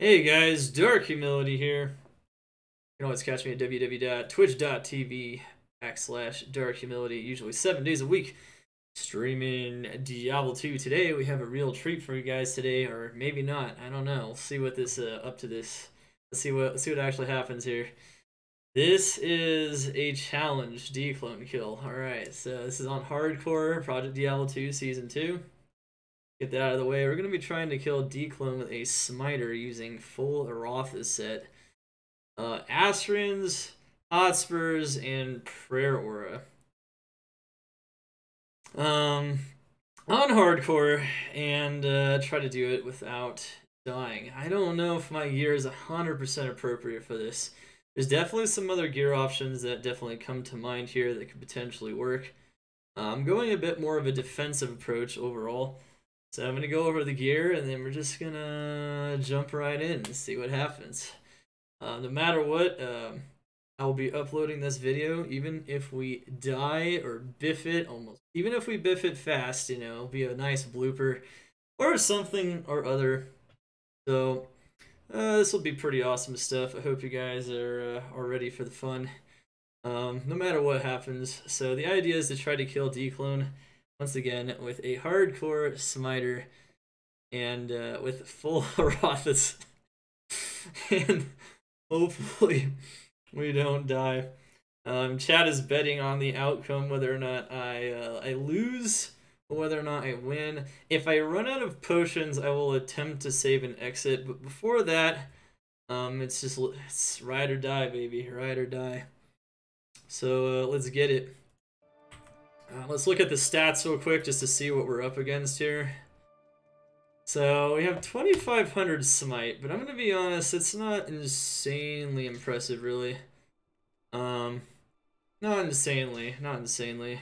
Hey guys, Dark Humility here. You can always catch me at www.twitch.tv backslash Dark Humility, usually seven days a week, streaming Diablo 2. Today we have a real treat for you guys today, or maybe not. I don't know. We'll see what this uh, up to this. Let's see what let's see what actually happens here. This is a challenge declone kill. Alright, so this is on hardcore Project Diablo 2 Season 2. Get that out of the way. We're going to be trying to kill Declone with a Smiter using full Iratha's set. Uh, Astreon's, Hotspurs, and Prayer Aura. Um, on hardcore, and uh, try to do it without dying. I don't know if my gear is 100% appropriate for this. There's definitely some other gear options that definitely come to mind here that could potentially work. Uh, I'm going a bit more of a defensive approach overall. So I'm to go over the gear and then we're just to jump right in and see what happens. Uh, no matter what, um, I will be uploading this video even if we die or biff it almost. Even if we biff it fast, you know, be a nice blooper or something or other. So uh, this will be pretty awesome stuff. I hope you guys are, uh, are ready for the fun. Um, no matter what happens. So the idea is to try to kill Declone once again with a hardcore smiter and uh, with full Iratha's. and hopefully we don't die. Um, Chad is betting on the outcome, whether or not I uh, I lose or whether or not I win. If I run out of potions, I will attempt to save and exit. But before that, um, it's just it's ride or die, baby, ride or die. So uh, let's get it. Uh, let's look at the stats real quick just to see what we're up against here. So we have 2500 smite, but I'm going to be honest, it's not insanely impressive really. Um, not insanely, not insanely.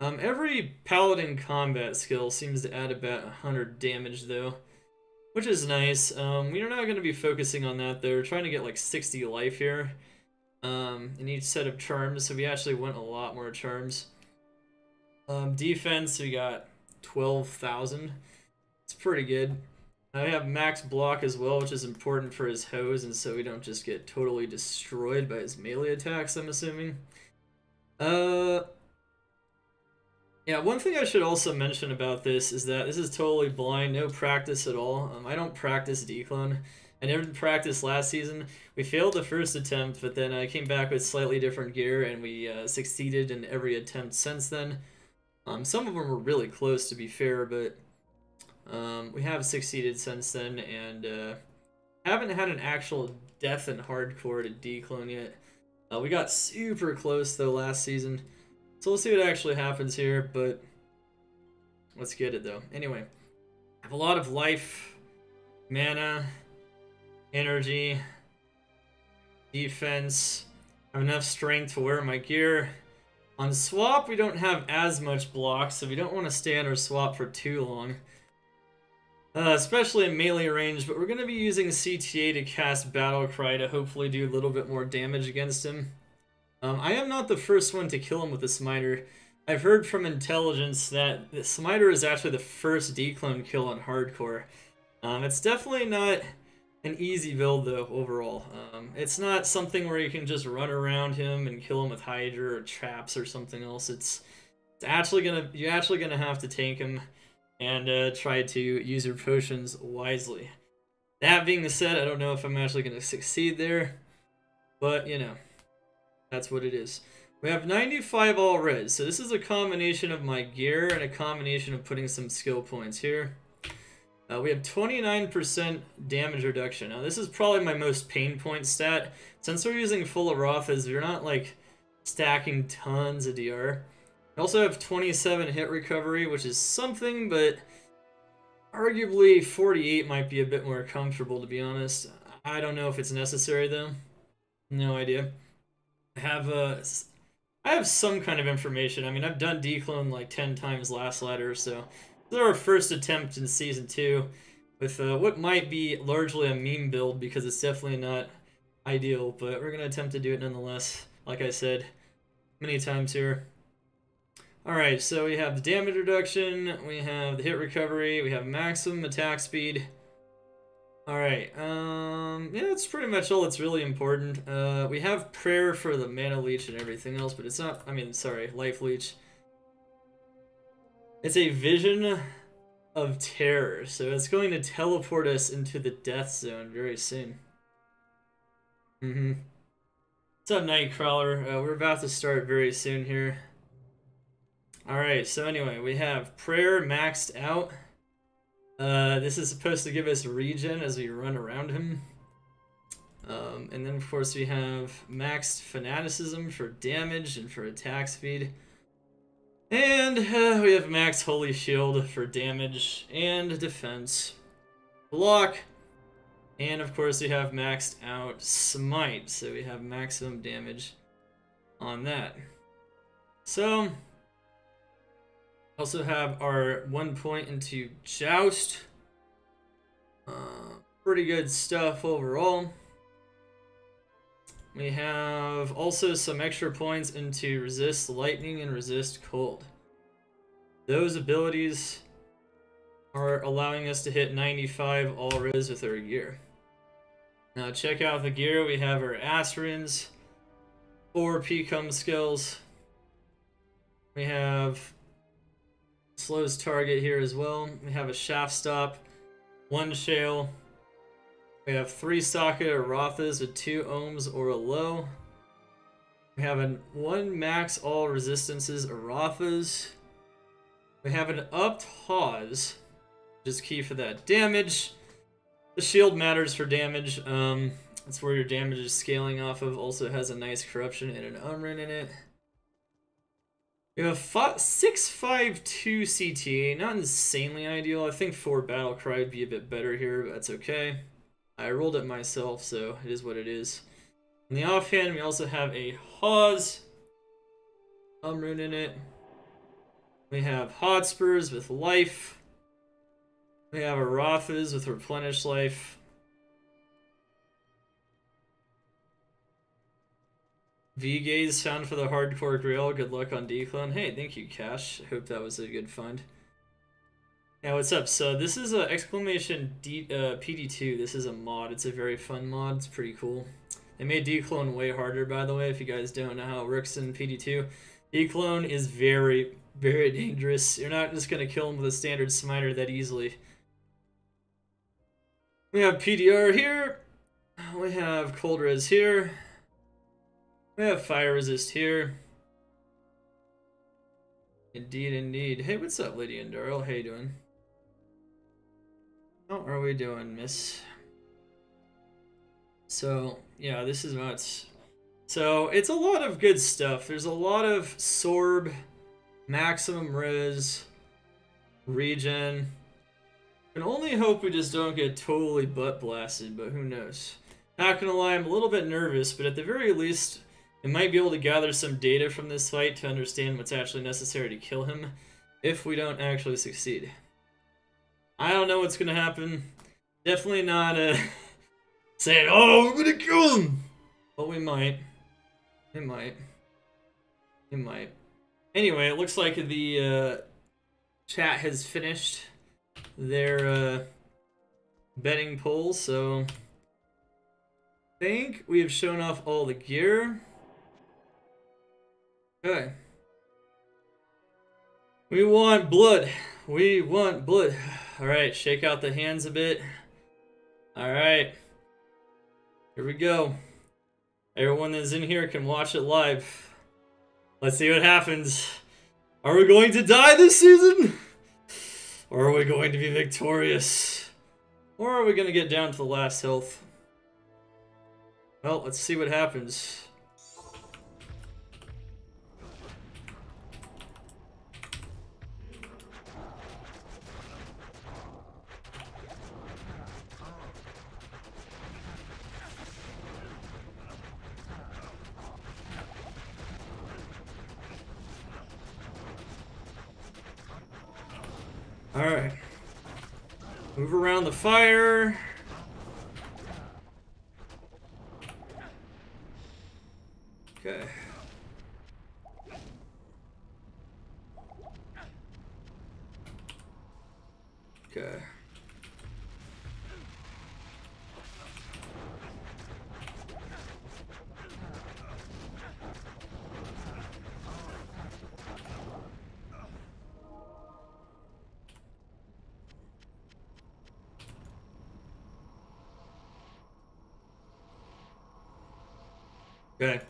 Um, every paladin combat skill seems to add about 100 damage though, which is nice. Um, we're not going to be focusing on that though. We're trying to get like 60 life here um, in each set of charms, so we actually want a lot more charms. Um, defense, we got 12,000. It's pretty good. I have max block as well, which is important for his hose, and so we don't just get totally destroyed by his melee attacks, I'm assuming. Uh, yeah, one thing I should also mention about this is that this is totally blind, no practice at all. Um, I don't practice declone. I never practiced last season. We failed the first attempt, but then I came back with slightly different gear, and we uh, succeeded in every attempt since then. Um, some of them were really close, to be fair, but um, we have succeeded since then, and uh, haven't had an actual death in hardcore to declone yet. Uh, we got super close, though, last season. So we'll see what actually happens here, but let's get it, though. Anyway, I have a lot of life, mana, energy, defense. I have enough strength to wear my gear. On swap, we don't have as much block, so we don't want to stay under swap for too long. Uh, especially in melee range, but we're going to be using CTA to cast Battle Cry to hopefully do a little bit more damage against him. Um, I am not the first one to kill him with the Smiter. I've heard from intelligence that the Smiter is actually the first declone kill on hardcore. Um, it's definitely not an easy build though overall. Um, it's not something where you can just run around him and kill him with Hydra or traps or something else. It's it's actually gonna you're actually gonna have to tank him and uh, try to use your potions wisely. That being said, I don't know if I'm actually gonna succeed there, but you know, that's what it is. We have 95 all red, so this is a combination of my gear and a combination of putting some skill points here. Uh, we have 29% damage reduction. Now, this is probably my most pain point stat. Since we're using full Iratha's, we're not, like, stacking tons of DR. We also have 27 hit recovery, which is something, but arguably 48 might be a bit more comfortable, to be honest. I don't know if it's necessary, though. No idea. I have, uh, I have some kind of information. I mean, I've done declone like 10 times last ladder, so our first attempt in Season 2 with uh, what might be largely a meme build because it's definitely not ideal, but we're going to attempt to do it nonetheless, like I said many times here. Alright, so we have the damage reduction, we have the hit recovery, we have maximum attack speed, Alright, um, yeah, that's pretty much all that's really important. Uh, we have prayer for the mana leech and everything else, but it's not, I mean, sorry, life leech. It's a vision of terror, so it's going to teleport us into the death zone very soon. Mm-hmm. What's up, Nightcrawler? Uh, we're about to start very soon here. Alright, so anyway, we have prayer maxed out. Uh, this is supposed to give us regen as we run around him. Um, and then, of course, we have maxed fanaticism for damage and for attack speed. And uh, we have max holy shield for damage and defense. Block. And of course we have maxed out smite, so we have maximum damage on that. So, also have our one point into Joust. Uh, pretty good stuff overall. We have also some extra points into Resist Lightning and Resist Cold. Those abilities are allowing us to hit 95 all res with our gear. Now check out the gear. We have our Astreon's, four PCOM skills. We have slows target here as well. We have a Shaftstop, one shale. We have three socket Iratha's with two ohms or a low. We have an one max all resistances Iratha's. We have an upped HoZ, which is key for that damage. The shield matters for damage. Um, that's where your damage is scaling off of. Also has a nice corruption and an unrun in it. We have 652 CTA, not insanely ideal. I think 4 Battle Cry would be a bit better here, but that's okay. I rolled it myself, so it is what it is. In the offhand, we also have a HoZ, Umrune in it. We have Hotspurs with Life. We have Iratha's with Replenish Life. V-Gaze found for the hardcore grail. Good luck on Declone. Hey, thank you, Cash. Hope that was a good find. Yeah, what's up? So this is a exclamation D, uh, PD2. This is a mod. It's a very fun mod. It's pretty cool. They made Declone way harder, by the way, if you guys don't know how it works in PD2. Declone is very, very dangerous. You're not just going to kill him with a standard smiter that easily. We have PDR here. We have cold res here. We have fire resist here. Indeed, indeed. Hey, what's up, Lady and Daryl? How you doing? How are we doing, miss? So, yeah, this is what's... So, it's a lot of good stuff. There's a lot of Sorb, Maximum Res, Regen. Can only hope we just don't get totally butt blasted, but who knows. Not gonna lie, I'm a little bit nervous, but at the very least, we might be able to gather some data from this fight to understand what's actually necessary to kill him if we don't actually succeed. I don't know what's gonna happen. Definitely not uh, saying, oh, we're gonna kill him! But we might. We might. We might. Anyway, it looks like the uh, chat has finished their uh, betting poll, so I think we have shown off all the gear. Okay. We want blood. We want blood. Alright, shake out the hands a bit. Alright. Here we go. Everyone that's in here can watch it live. Let's see what happens. Are we going to die this season? Or are we going to be victorious? Or are we going to get down to the last health? Well, let's see what happens. The fire. Okay. Okay. Okay.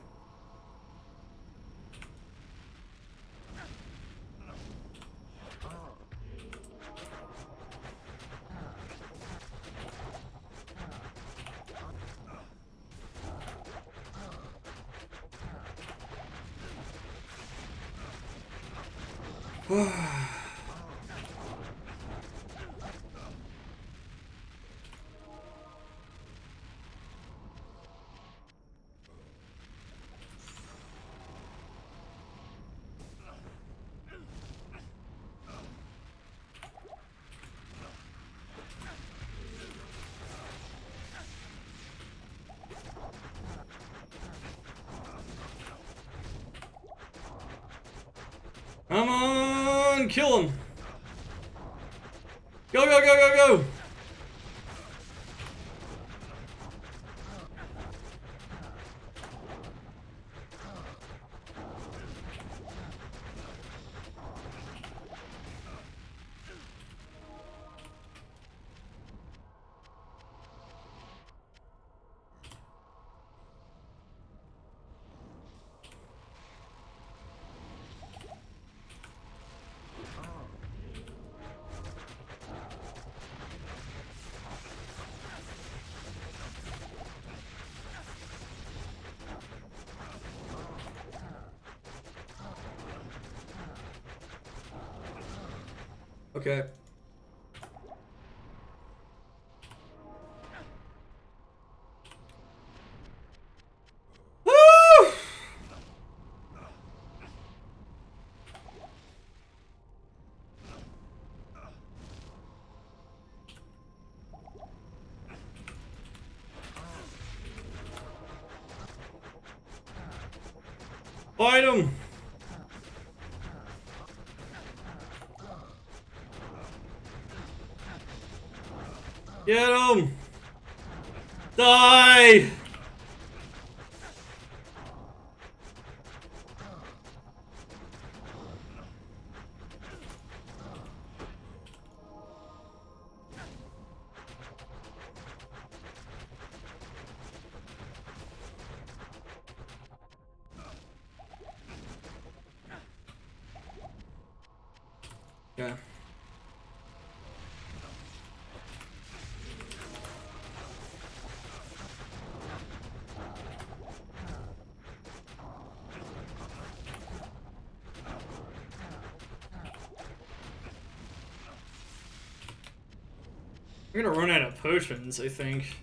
Come on, kill him. Go, go, go, go, go. Okay. Fight him! Get him! Die! Gonna run out of potions, I think.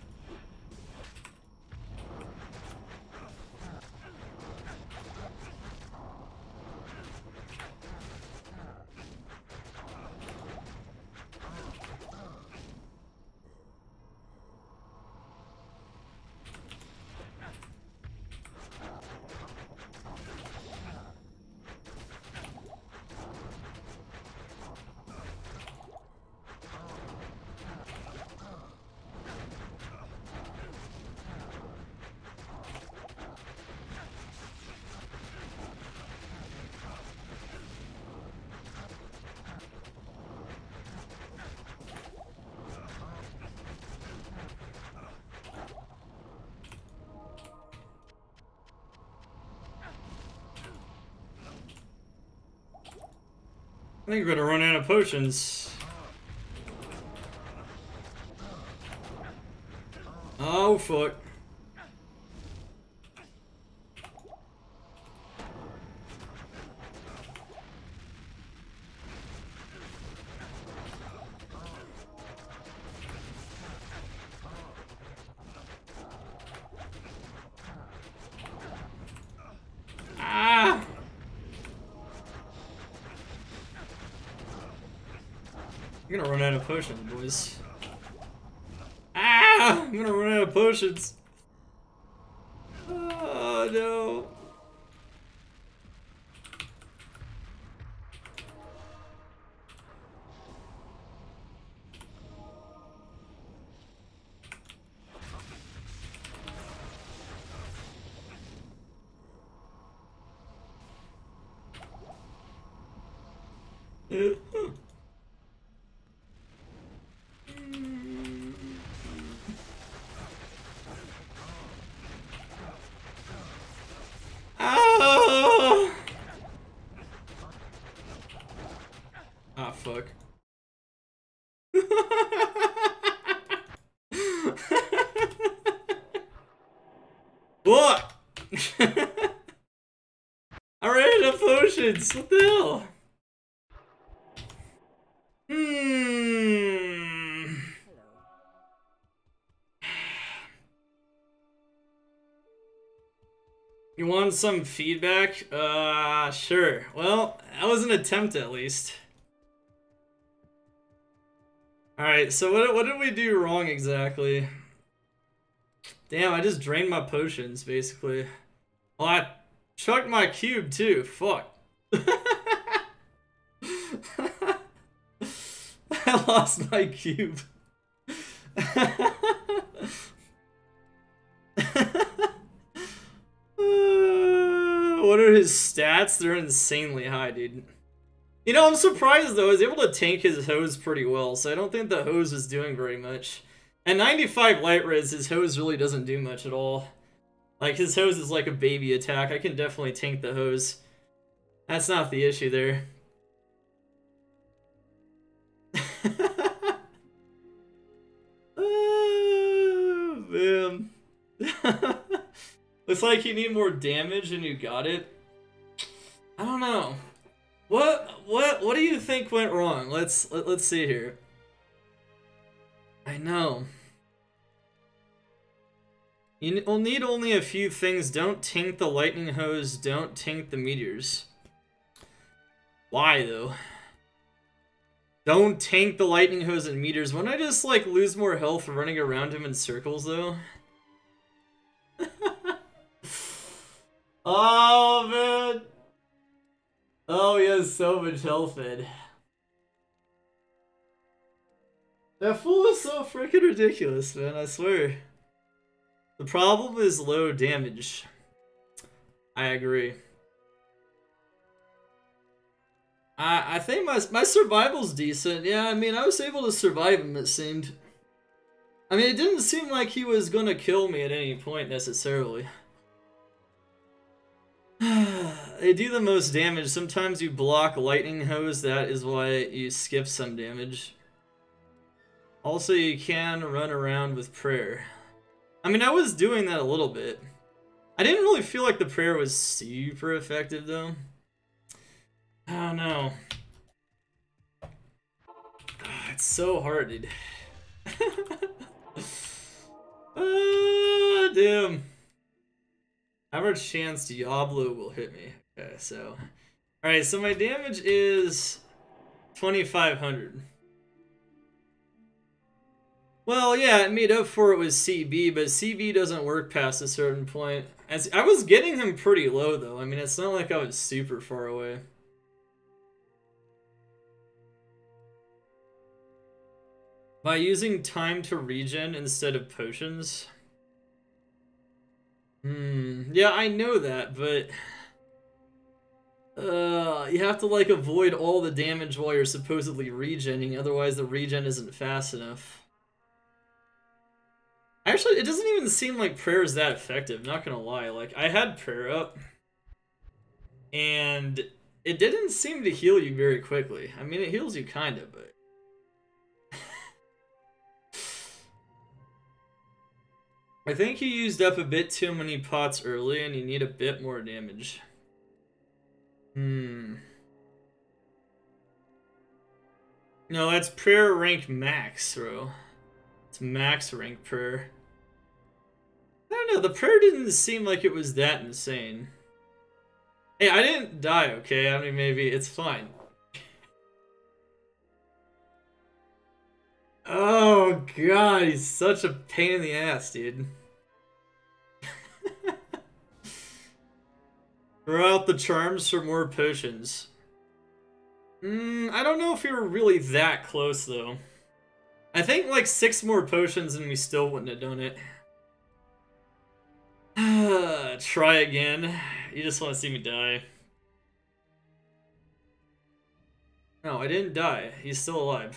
I think we're gonna run out of potions. Oh fuck. potions, boys. Ah! I'm gonna run out of potions. Oh, no. Yeah. Some feedback? Uh, sure. Well, that was an attempt at least. Alright, so what, what did we do wrong exactly? Damn, I just drained my potions, basically. Well, I chucked my cube, too. Fuck. I lost my cube. what are his stats? They're insanely high, dude. You know, I'm surprised though. I was able to tank his hose pretty well, so I don't think the hose is doing very much. At 95 light res, his hose really doesn't do much at all. Like, his hose is like a baby attack. I can definitely tank the hose. That's not the issue there. oh, man. Looks like you need more damage and you got it. I don't know. What what what do you think went wrong? Let's let, let's see here. I know. You'll need only a few things. Don't tank the lightning hose. Don't tank the meteors. Why, though? Don't tank the lightning hose and meters. Wouldn't I just, like, lose more health running around him in circles, though? Oh, man. Oh, he has so much health. That fool is so freaking ridiculous, man, I swear. The problem is low damage. I agree. I I think my my survival's decent. Yeah, I mean I was able to survive him. It seemed. I mean, it didn't seem like he was gonna kill me at any point necessarily. they do the most damage. Sometimes you block lightning hose. That is why you skip some damage. Also, you can run around with prayer. I mean, I was doing that a little bit. I didn't really feel like the prayer was super effective, though. I don't know. Ah, it's so hard, dude. ah, damn. Average chance Diablo will hit me. Okay, so... Alright, so my damage is 2,500. Well, yeah, it made up for it with CB, but CB doesn't work past a certain point. As I was getting him pretty low, though. I mean, it's not like I was super far away. By using time to regen instead of potions. Hmm. Yeah, I know that, but... Uh, you have to, like, avoid all the damage while you're supposedly regenning, otherwise the regen isn't fast enough. Actually, it doesn't even seem like prayer is that effective, not gonna lie. Like, I had prayer up, and it didn't seem to heal you very quickly. I mean, it heals you kinda, but... I think you used up a bit too many pots early, and you need a bit more damage. Hmm... No, that's prayer rank max, bro. It's max rank prayer. I don't know, the prayer didn't seem like it was that insane. Hey, I didn't die, okay? I mean, maybe it's fine. oh, God, he's such a pain in the ass, dude. Throw out the charms for more potions. Mm, I don't know if we were really that close, though. I think like six more potions and we still wouldn't have done it. Try again. You just want to see me die. No, I didn't die. He's still alive.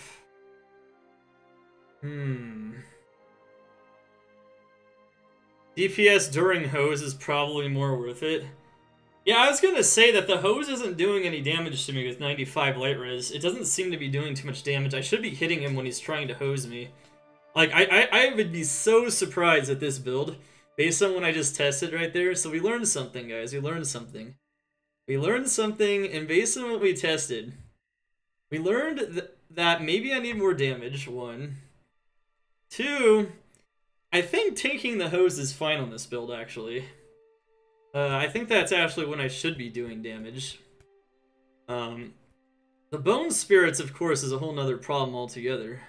Hmm. DPS during hose is probably more worth it. Yeah, I was gonna say that the hose isn't doing any damage to me with 95 light res. It doesn't seem to be doing too much damage. I should be hitting him when he's trying to hose me. Like, I, I, I would be so surprised at this build based on what I just tested right there. So we learned something, guys. We learned something. We learned something, and based on what we tested, we learned th that maybe I need more damage, one. Two, I think taking the hose is fine on this build, actually. Uh, I think that's actually when I should be doing damage. Um, the Bone Spirits, of course, is a whole nother problem altogether.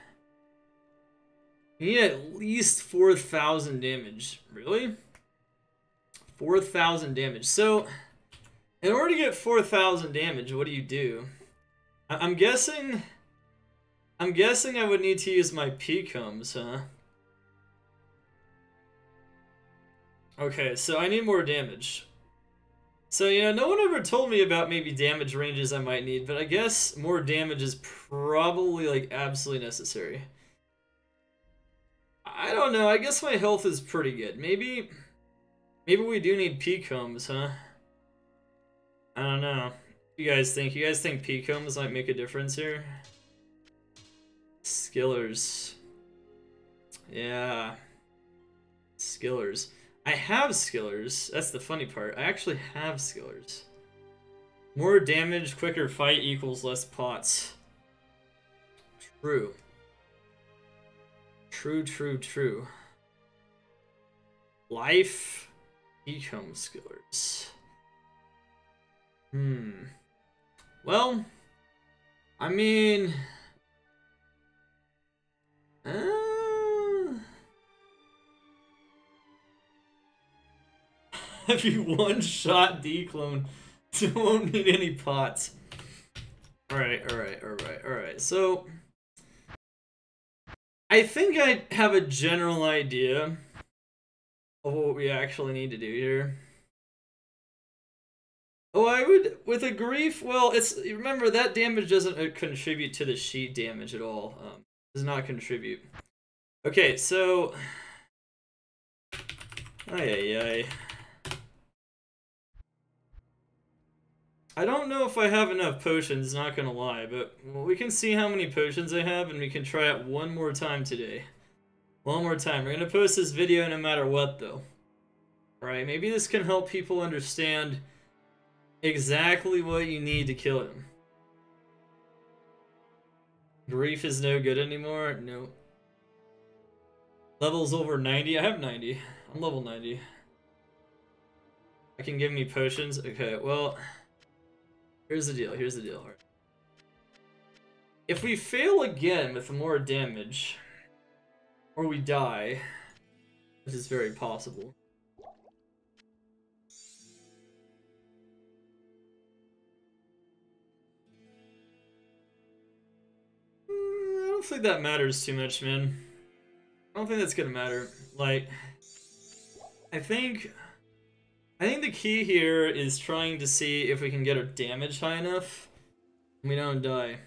You need at least 4,000 damage. Really? 4,000 damage. So, in order to get 4,000 damage, what do you do? I I'm guessing... I'm guessing I would need to use my P-combs, huh? Okay, so I need more damage. So, you know, no one ever told me about maybe damage ranges I might need, but I guess more damage is probably, like, absolutely necessary. I don't know, I guess my health is pretty good. Maybe, maybe we do need P-combs, huh? I don't know. You guys think? You guys think P-combs might make a difference here? Skillers. Yeah. Skillers. I have skillers. That's the funny part. I actually have skillers. More damage, quicker fight equals less pots. True. True, true, true. Life, ecom skillers. Hmm. Well, I mean... Uh, If you one-shot D-clone, don't need any pots. Alright, alright, alright, alright. So, I think I have a general idea of what we actually need to do here. Oh, I would, with a grief, well, it's, remember, that damage doesn't uh, contribute to the sheet damage at all. Um, does not contribute. Okay, so... Ay, ay, ay. I don't know if I have enough potions, not gonna lie, but we can see how many potions I have and we can try it one more time today. One more time. We're gonna post this video no matter what, though. Right? Maybe this can help people understand exactly what you need to kill him. Grief is no good anymore? No. Levels over 90? I have 90. I'm level 90. I can give me potions? Okay, well... Here's the deal, here's the deal. If we fail again with more damage, or we die, which is very possible. I don't think that matters too much, man. I don't think that's gonna matter. Like, I think I think the key here is trying to see if we can get our damage high enough. We don't die.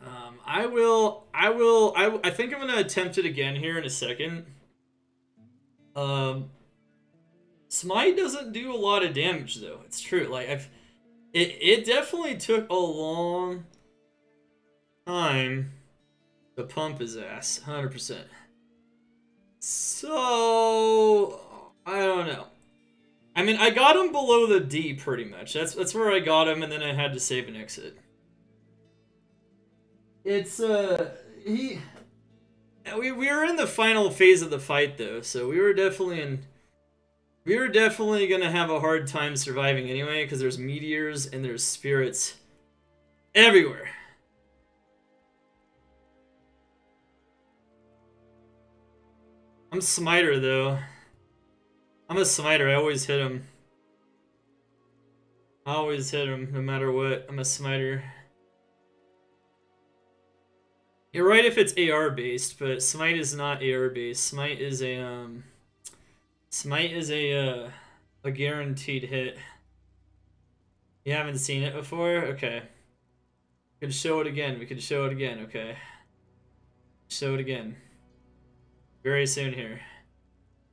Um, I will, I will, I, I think I'm going to attempt it again here in a second. Um, Smite doesn't do a lot of damage though. It's true. Like I've, it, it definitely took a long time to pump his ass, 100%. So, I don't know. I mean, I got him below the D pretty much. That's that's where I got him, and then I had to save and exit. It's uh he. We we were in the final phase of the fight though, so we were definitely in. We were definitely gonna have a hard time surviving anyway, because there's meteors and there's spirits everywhere. I'm Smiter though. I'm a smiter. I always hit him. I always hit him, no matter what. I'm a smiter. You're right if it's AR based, but smite is not AR based. Smite is a um, smite is a uh, a guaranteed hit. You haven't seen it before? Okay. We can show it again. We can show it again. Okay. Show it again. Very soon here.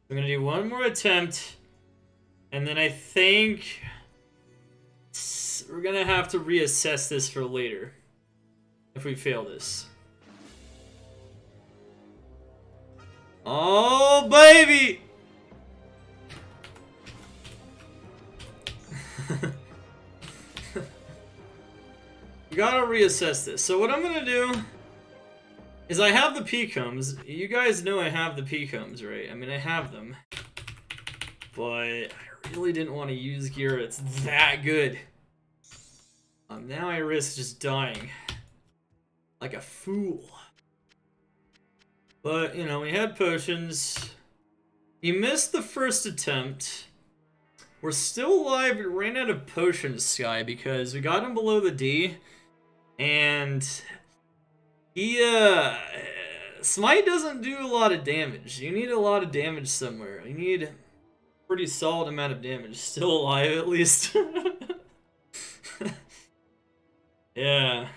We're gonna do one more attempt, and then I think we're gonna have to reassess this for later if we fail this. Oh, baby! gotta reassess this. So what I'm gonna do is I have the P-combs. You guys know I have the P-combs, right? I mean, I have them. But I really didn't want to use gear It's that good. Um, now I risk just dying. Like a fool. But, you know, we had potions. You missed the first attempt. We're still alive. We ran out of potions, Sky, because we got him below the D. And he, uh, Smite doesn't do a lot of damage. You need a lot of damage somewhere. You need a pretty solid amount of damage. Still alive, at least. yeah.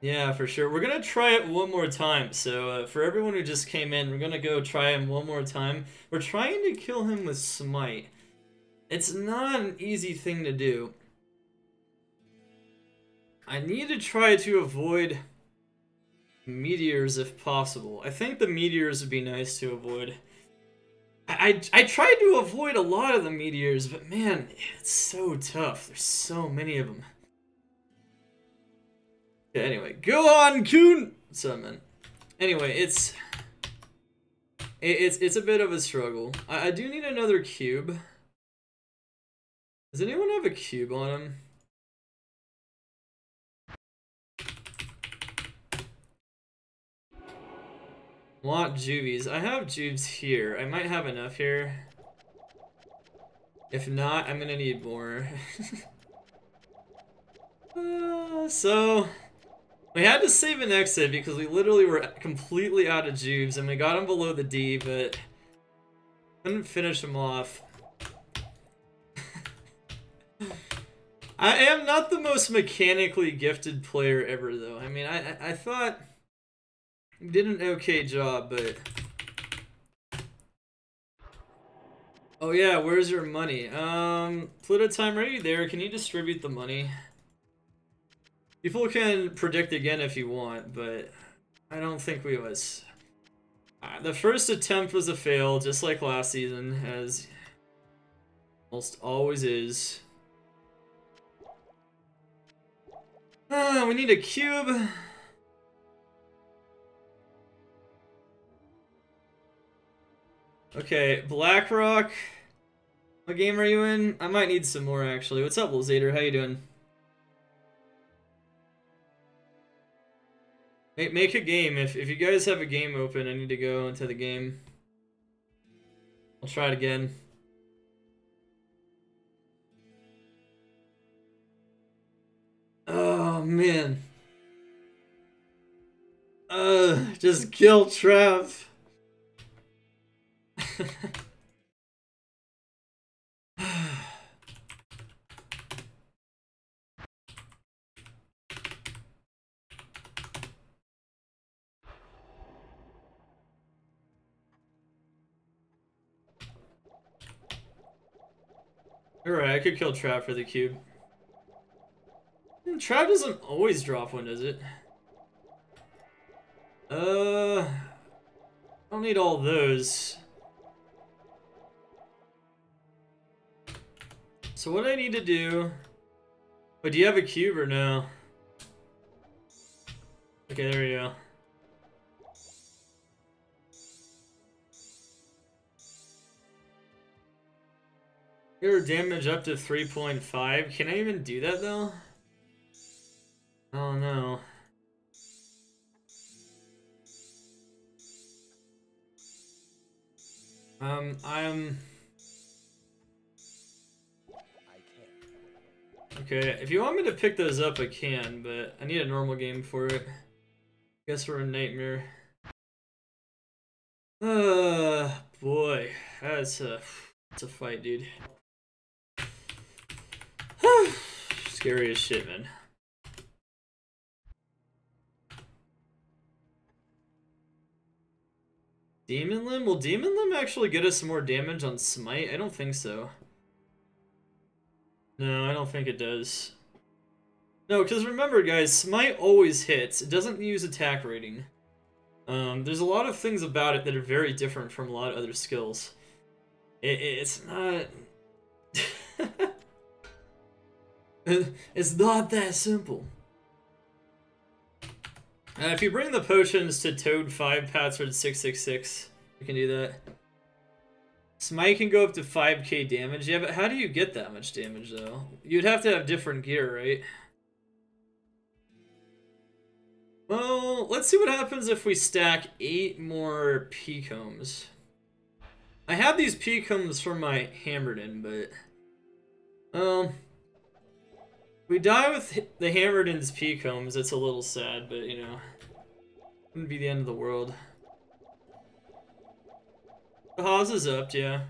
Yeah, for sure. We're gonna try it one more time. So uh, for everyone who just came in, we're gonna go try him one more time. We're trying to kill him with Smite. It's not an easy thing to do. I need to try to avoid meteors if possible. I think the meteors would be nice to avoid. I, I, I tried to avoid a lot of the meteors, but man, it's so tough. There's so many of them. Yeah, anyway, go on, Coon! Summon. Anyway, it's... It, it's it's a bit of a struggle. I, I do need another cube. Does anyone have a cube on him? Want juvies. I have juves here. I might have enough here. If not, I'm gonna need more. uh, so, we had to save an exit because we literally were completely out of juves and we got him below the D, but couldn't finish him off. I am not the most mechanically gifted player ever, though. I mean, I, I, I thought did an okay job, but... Oh yeah, where's your money? Um, Pluto time, are you there? Can you distribute the money? People can predict again if you want, but I don't think we was. Uh, the first attempt was a fail, just like last season, as almost always is. Ah, we need a cube. Okay, BlackRock. What game are you in? I might need some more, actually. What's up, Zader? How you doing? Make, make a game. If, if you guys have a game open, I need to go into the game. I'll try it again. Oh, man. Uh, just kill Trev. Alright, I could kill Trap for the cube. Hmm, Trap doesn't always drop one, does it? Uh... I don't need all those. So what I need to do... But do you have a cube or no? Okay, there we go. Your damage up to 3.5. Can I even do that though? Oh no. Um, I'm... Okay, if you want me to pick those up, I can, but I need a normal game for it. Guess we're a nightmare. Uh, boy, that's a, that's a fight, dude. Scary as shit, man. Demon Limb? Will Demon Limb actually get us some more damage on Smite? I don't think so. No, I don't think it does. No, because remember, guys, Smite always hits. It doesn't use attack rating. Um, there's a lot of things about it that are very different from a lot of other skills. It, it's not. it's not that simple. Uh, if you bring the potions to Toad 5, Password 666, you can do that. Smite can go up to 5k damage. Yeah, but how do you get that much damage, though? You'd have to have different gear, right? Well, let's see what happens if we stack 8 more P-combs. I have these P-combs from my Hammerdin, but... Um... We die with the Hammerdin's P-combs, it's a little sad, but, you know... Wouldn't be the end of the world. The Haas is up, yeah.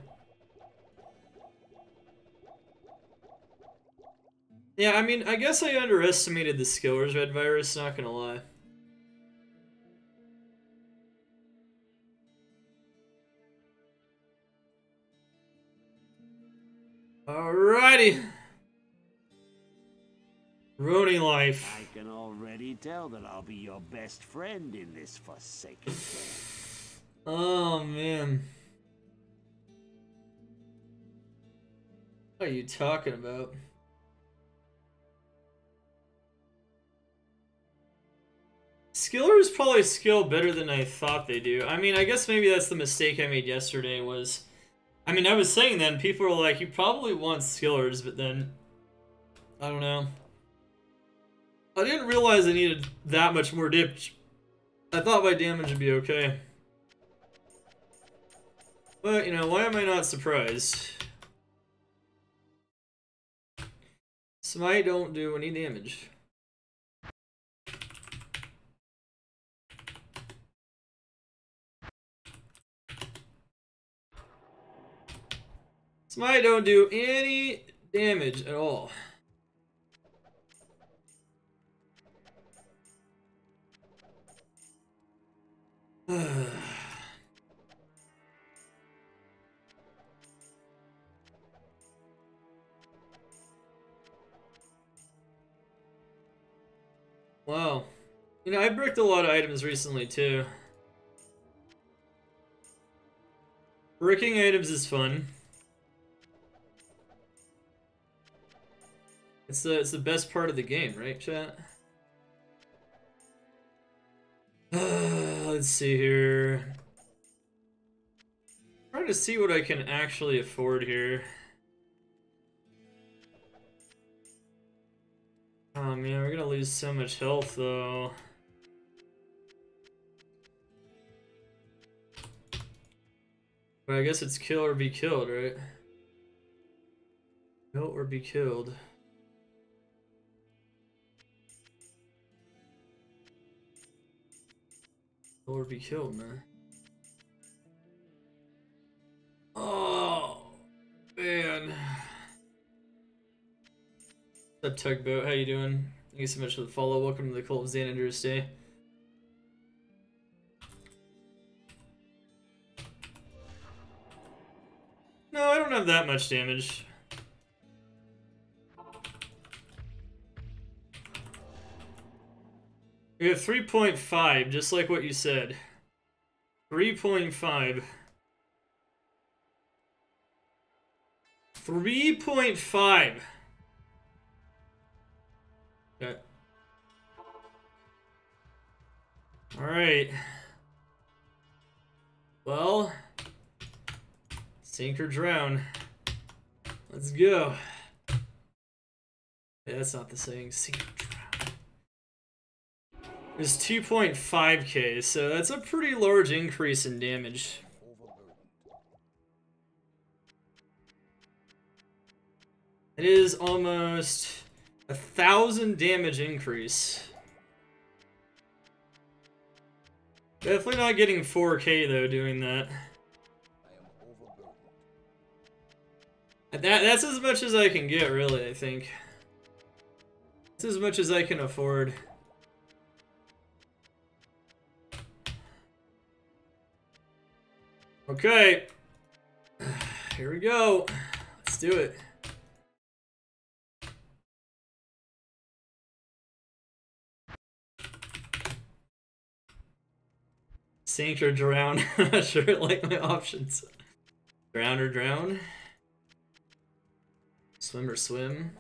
Yeah, I mean, I guess I underestimated the Skiller's Red Virus, not gonna lie. Alrighty. Roni life. I can already tell that I'll be your best friend in this forsaken place. Oh, man. What are you talking about? Skillers probably skill better than I thought they do. I mean, I guess maybe that's the mistake I made yesterday was... I mean, I was saying then, people were like, you probably want skillers, but then... I don't know. I didn't realize I needed that much more dip. I thought my damage would be okay. But, you know, why am I not surprised? Smite don't do any damage. Smite don't do any damage at all. wow. You know, I bricked a lot of items recently, too. Bricking items is fun. It's the, it's the best part of the game, right, chat? let's see here. Trying to see what I can actually afford here. Um, oh man, we're gonna lose so much health though. But I guess it's kill or be killed, right? Kill or be killed. or be killed, man. What's up, Tugboat? How you doing? Thank you so much for the follow. Welcome to the Cult of Xanadur's Day. No, I don't have that much damage. We have 3.5, just like what you said. 3.5. 3.5. Alright. Well, sink or drown. Let's go. Yeah, that's not the saying. Sink or drown It's 2.5k, so that's a pretty large increase in damage. It is almost a thousand damage increase. Definitely not getting 4k though doing that. That that's as much as I can get really, I think. That's as much as I can afford. Okay. Here we go. Let's do it. Sink or drown. I'm not sure I like my options. Drown or drown. Swim or swim.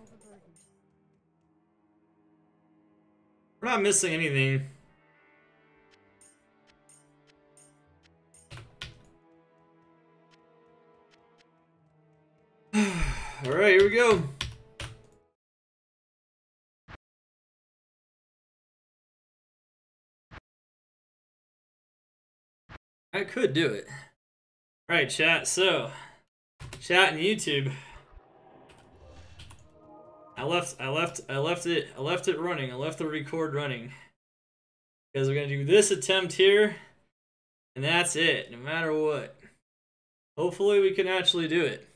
We're not missing anything. Alright, here we go. I could do it. Alright, chat, so chat and YouTube. I left I left I left it I left it running. I left the record running. Because we're gonna do this attempt here. And that's it, no matter what. Hopefully we can actually do it.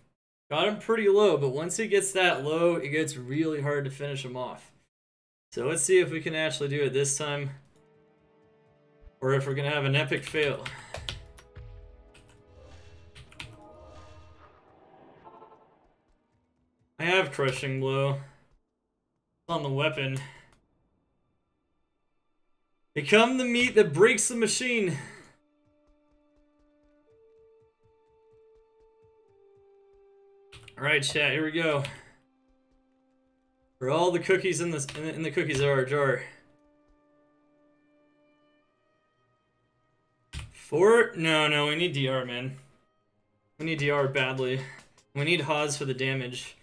Got him pretty low, but once he gets that low, it gets really hard to finish him off. So let's see if we can actually do it this time. Or if we're gonna have an epic fail. I have crushing blow. It's on the weapon. Become the meat that breaks the machine. Alright, chat, here we go. For all the cookies in, this, in, the, in the cookies are our jar. Four? No, no, we need DR, man. We need DR badly. We need Haas for the damage.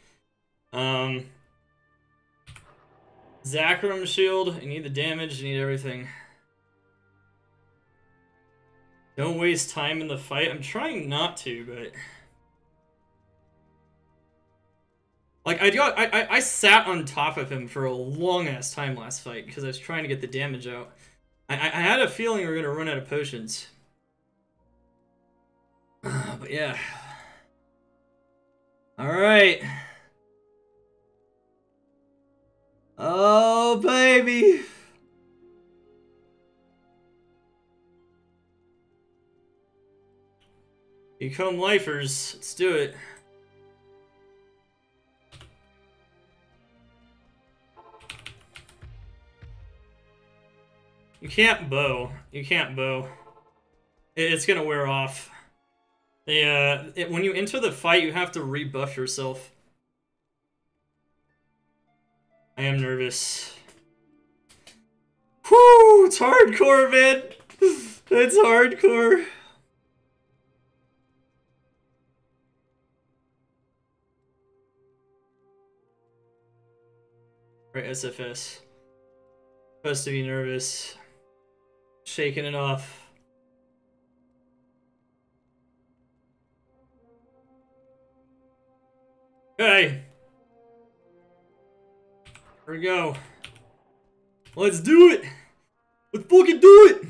Um, shield, you need the damage, you need everything. Don't waste time in the fight. I'm trying not to, but... Like, I got, I, I, I sat on top of him for a long-ass time last fight, because I was trying to get the damage out. I, I, I had a feeling we were going to run out of potions. but yeah. Alright. Oh, baby. Become lifers. Let's do it. You can't bow. You can't bow. It's gonna wear off. They, uh, it, when you enter the fight, you have to rebuff yourself. I am nervous. Whoo! It's hardcore, man! It's hardcore. Right, SFS. Supposed to be nervous. Shaking it off. Hey! Here we go. Let's do it! Let's fucking do it!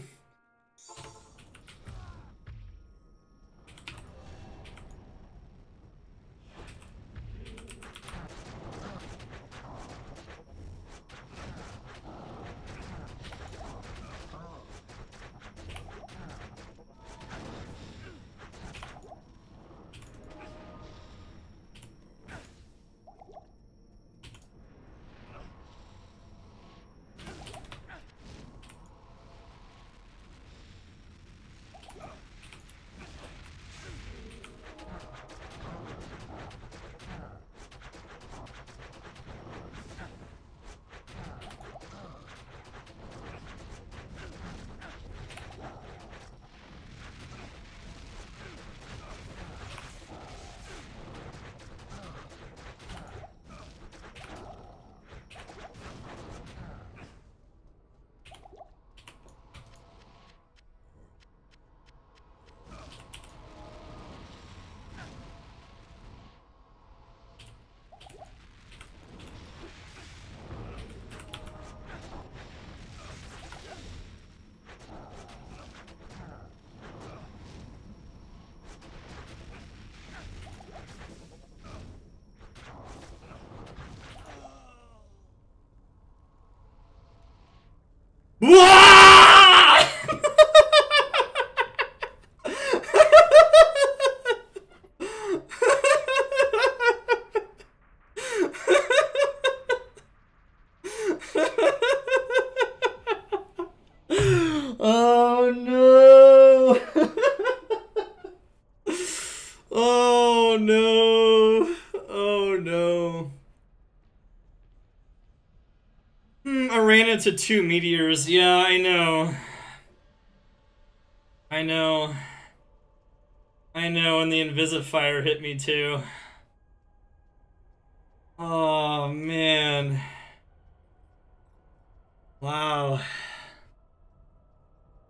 To two meteors. Yeah, I know. I know. I know, and the Invisifire hit me too. Oh, man. Wow.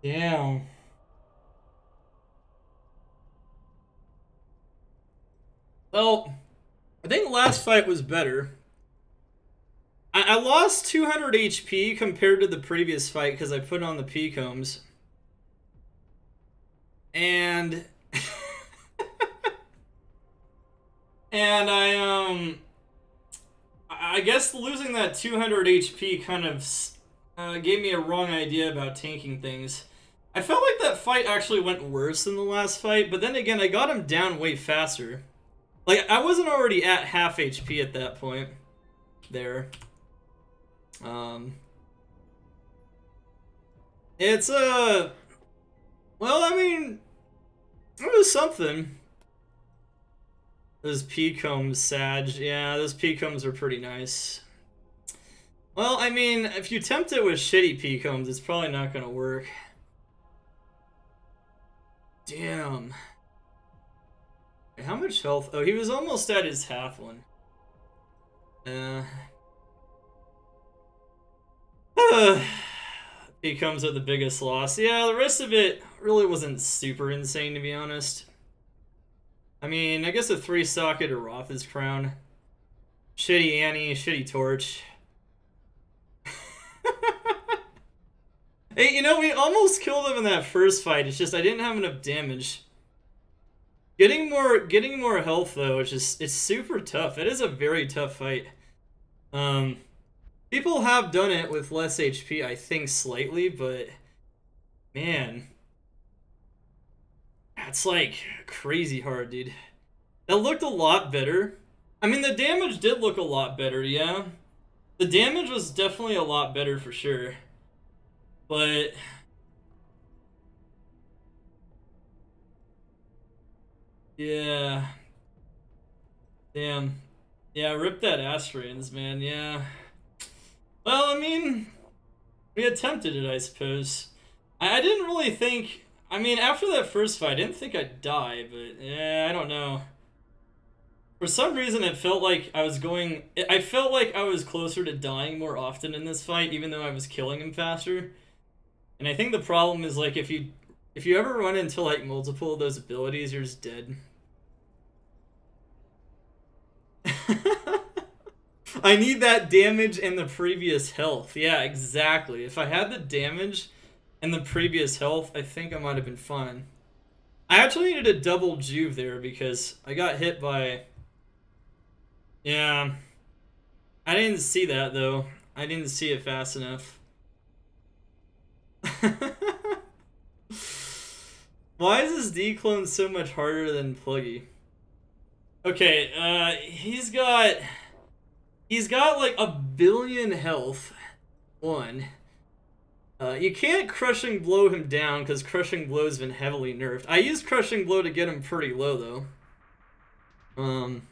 Damn. Well, I think the last fight was better. I, I 200 HP compared to the previous fight because I put on the P-combs. And... and I, um... I guess losing that 200 HP kind of uh, gave me a wrong idea about tanking things. I felt like that fight actually went worse than the last fight, but then again, I got him down way faster. Like, I wasn't already at half HP at that point. There. Um... It's, uh... Well, I mean... It was something. Those P-combs, Sag. Yeah, those P-combs are pretty nice. Well, I mean, if you tempt it with shitty P-combs, it's probably not gonna work. Damn. How much health? Oh, he was almost at his half one. Uh. he comes with the biggest loss. Yeah, the rest of it really wasn't super insane, to be honest. I mean, I guess a three socket or Roth's crown. Shitty Annie, shitty Torch. hey, you know, we almost killed him in that first fight. It's just I didn't have enough damage. Getting more getting more health though, it's just it's super tough. It is a very tough fight. Um people have done it with less HP, I think slightly, but man, that's like crazy hard, dude. That looked a lot better. I mean, the damage did look a lot better, yeah. The damage was definitely a lot better for sure. But... Yeah. Damn. Yeah, rip that Astreon's, man, yeah. Well, I mean, we attempted it, I suppose. I, I didn't really think I mean, after that first fight, I didn't think I'd die, but yeah, I don't know. For some reason, it felt like I was going. I felt like I was closer to dying more often in this fight, even though I was killing him faster. And I think the problem is like if you if you ever run into like multiple of those abilities, you're just dead. I need that damage and the previous health. Yeah, exactly. If I had the damage and the previous health, I think I might have been fine. I actually needed a double juve there because I got hit by... Yeah. I didn't see that, though. I didn't see it fast enough. Why is this D-clone so much harder than Pluggy? Okay, uh, he's got... He's got, like, a billion health. One. Uh, you can't Crushing Blow him down, because Crushing Blow's been heavily nerfed. I used Crushing Blow to get him pretty low, though. Um,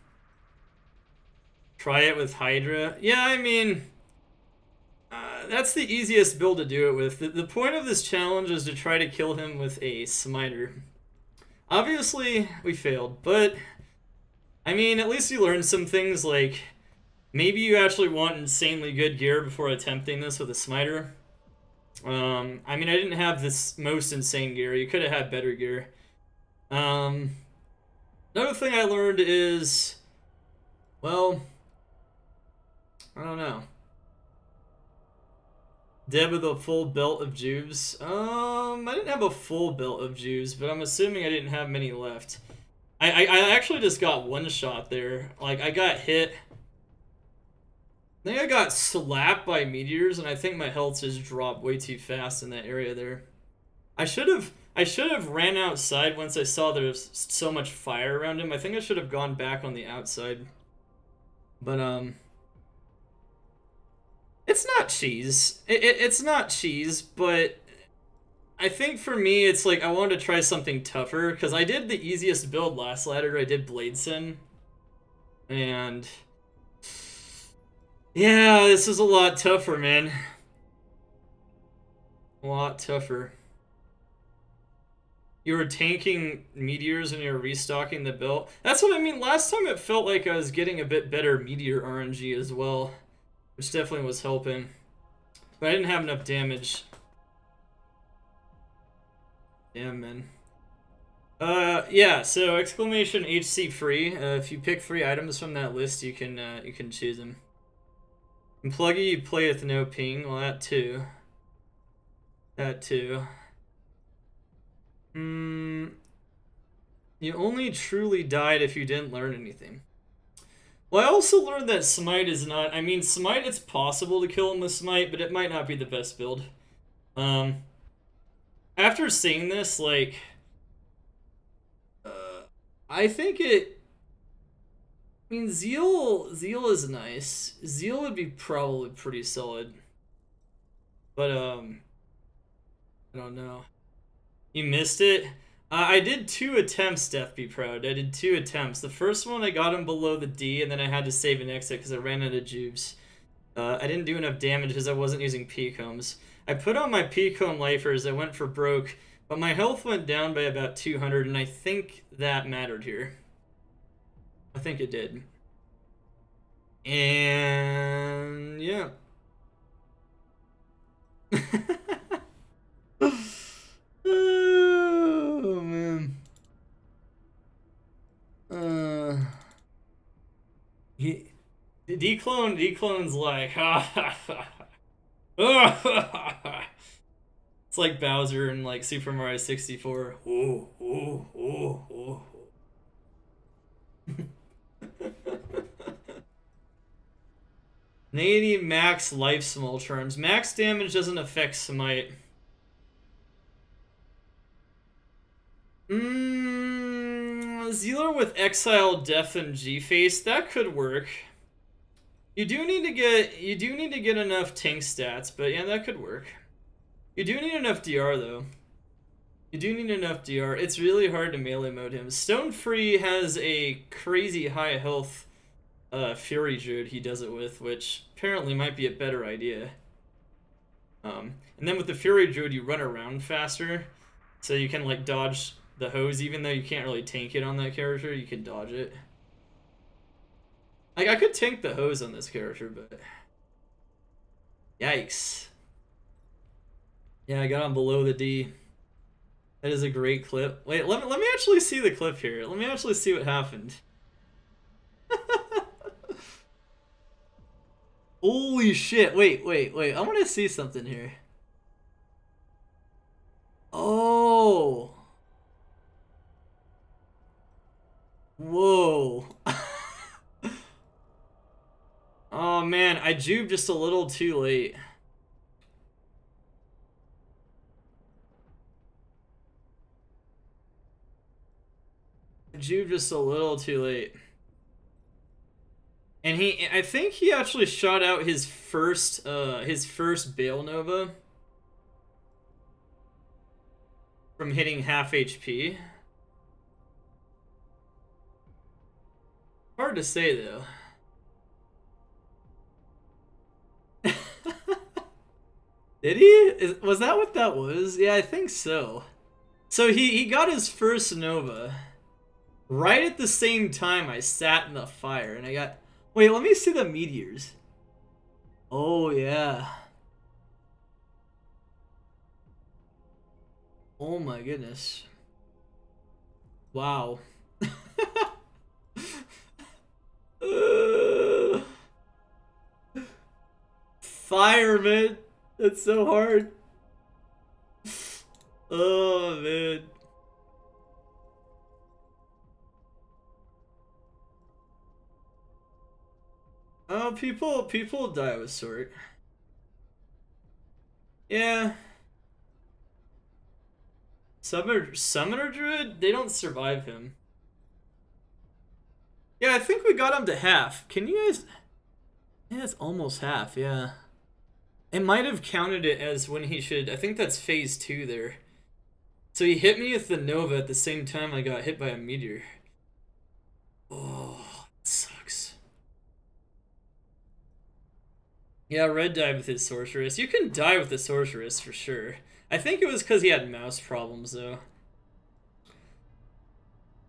Try it with Hydra. Yeah, I mean... Uh, that's the easiest build to do it with. The, the point of this challenge is to try to kill him with a Smiter. Obviously, we failed, but... I mean, at least you learned some things like... Maybe you actually want insanely good gear before attempting this with a Smiter. Um, I mean, I didn't have this most insane gear. You could have had better gear. Um, another thing I learned is, well, I don't know. Dead with a full belt of juves. Um, I didn't have a full belt of juves, but I'm assuming I didn't have many left. I, I, I actually just got one shot there. Like, I got hit I think I got slapped by meteors, and I think my health just dropped way too fast in that area there. I should have I should have ran outside once I saw there was so much fire around him. I think I should have gone back on the outside. But um it's not cheese. It, it, it's not cheese, but I think for me it's like I wanted to try something tougher because I did the easiest build last ladder. I did Blade Sin. And yeah, this is a lot tougher, man. A lot tougher. You were tanking meteors and you're restocking the belt. That's what I mean. Last time it felt like I was getting a bit better meteor RNG as well, which definitely was helping. But I didn't have enough damage. Damn, man. Uh, yeah. So exclamation HC free. Uh, if you pick three items from that list, you can uh, you can choose them. Pluggy, you play with no ping. Well, that too. That too. Hmm. You only truly died if you didn't learn anything. Well, I also learned that Smite is not. I mean, Smite, it's possible to kill him with Smite, but it might not be the best build. Um. After seeing this, like. Uh, I think it. I mean, Zeal. Zeal is nice. Zeal would be probably pretty solid. But, um. I don't know. You missed it? Uh, I did two attempts, Death Be Proud. I did two attempts. The first one, I got him below the D, and then I had to save an exit because I ran out of juves. Uh, I didn't do enough damage because I wasn't using P-combs. I put on my P-comb lifers, I went for broke, but my health went down by about 200, and I think that mattered here. I think it did. And... yeah. oh man. Uh, he, Dclone, Dclone's like. It's like Bowser in like Super Mario 64. Ooh, ooh, ooh, ooh. Nady max life small charms. Max damage doesn't affect smite. Mmm, Zealer with Exile, Death, and G-Face, that could work. You do need to get you do need to get enough tank stats, but yeah, that could work. You do need enough DR though. You do need enough DR. It's really hard to melee mode him. Stone Free has a crazy high health uh, Fury Druid he does it with, which apparently might be a better idea. Um, and then with the Fury Druid, you run around faster, so you can like dodge the hose, even though you can't really tank it on that character, you can dodge it. Like, I could tank the hose on this character, but... Yikes. Yeah, I got on below the D. That is a great clip. Wait, let me, let me actually see the clip here. Let me actually see what happened. Holy shit. Wait, wait, wait. I want to see something here. Oh. Whoa. oh man, I juved just a little too late. I just a little too late. And he I think he actually shot out his first uh his first Bale Nova from hitting half HP. Hard to say though. Did he? Was that what that was? Yeah, I think so. So he, he got his first Nova. Right at the same time I sat in the fire and I got... Wait, let me see the meteors. Oh, yeah. Oh my goodness. Wow. Fireman! That's so hard. Oh, man. Oh, people, people die with sword. Yeah. Summoner, Summoner Druid? They don't survive him. Yeah, I think we got him to half. Can you guys... Yeah, it's almost half, yeah. It might have counted it as when he should... I think that's phase two there. So he hit me with the Nova at the same time I got hit by a meteor. Oh, it sucks. Yeah, Red died with his Sorceress. You can die with the Sorceress for sure. I think it was because he had mouse problems, though.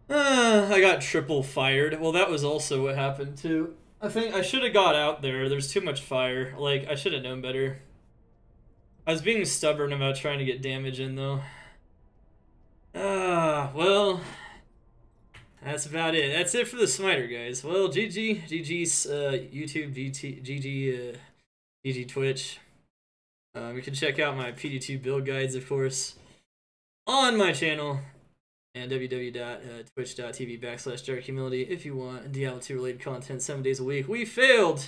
Uh, I got triple fired. Well, that was also what happened, too. I think I should have got out there. There's too much fire. Like, I should have known better. I was being stubborn about trying to get damage in, though. Ah, uh, well... That's about it. That's it for the Smiter, guys. Well, GG, GG's uh, YouTube, GT, GG, uh, GG Twitch. Um, you can check out my PD2 build guides, of course, on my channel and www.twitch.tv backslash dark humility if you want Diablo 2 related content seven days a week. We failed.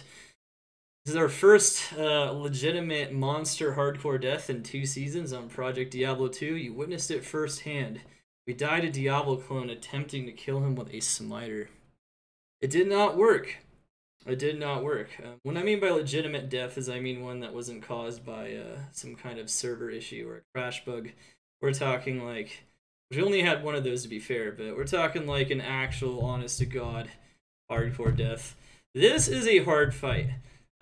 This is our first uh, legitimate monster hardcore death in two seasons on Project Diablo 2. You witnessed it firsthand. We died a Diablo clone attempting to kill him with a smiter. It did not work. It did not work. Uh, what I mean by legitimate death is I mean one that wasn't caused by uh, some kind of server issue or a crash bug. We're talking like we only had one of those to be fair, but we're talking like an actual, honest to god, hardcore death. This is a hard fight.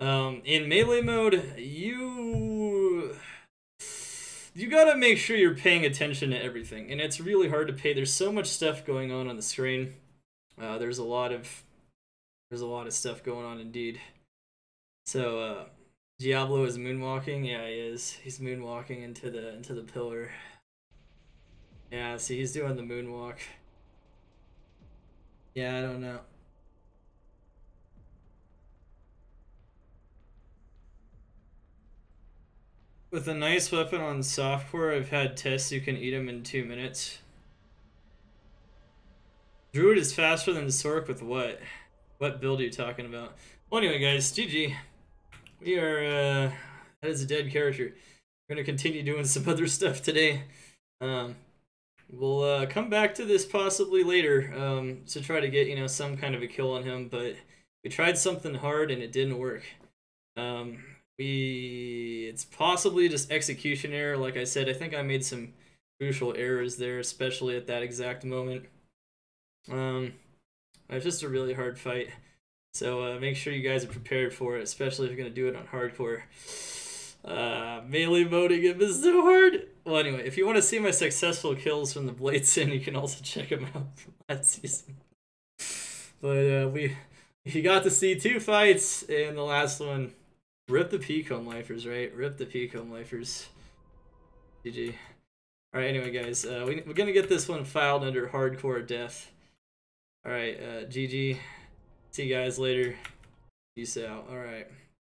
Um, in melee mode, you you gotta make sure you're paying attention to everything, and it's really hard to pay. There's so much stuff going on on the screen. Uh, there's a lot of there's a lot of stuff going on indeed. So uh, Diablo is moonwalking. Yeah, he is. He's moonwalking into the into the pillar. Yeah, see, he's doing the moonwalk. Yeah, I don't know. With a nice weapon on softcore, I've had tests you can eat him in two minutes. Druid is faster than Sorc with what? What build are you talking about? Well, anyway, guys, GG. We are, uh, that is a dead character. We're gonna continue doing some other stuff today. Um, We'll uh, come back to this possibly later um, to try to get you know some kind of a kill on him, but we tried something hard and it didn't work. Um, we it's possibly just execution error. Like I said, I think I made some crucial errors there, especially at that exact moment. Um, it's just a really hard fight, so uh, make sure you guys are prepared for it, especially if you're gonna do it on hardcore. Uh, melee moding him is so hard. Well, anyway, if you want to see my successful kills from the Blade Sin, you can also check them out from last season. But uh, we you got to see two fights, and the last one, rip the P-comb lifers, right? Rip the P-comb lifers. GG. All right. Anyway, guys, uh, we, we're gonna get this one filed under hardcore death. All right. Uh, GG. See you guys later. Peace out. All right.